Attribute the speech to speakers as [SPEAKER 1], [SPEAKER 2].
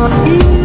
[SPEAKER 1] on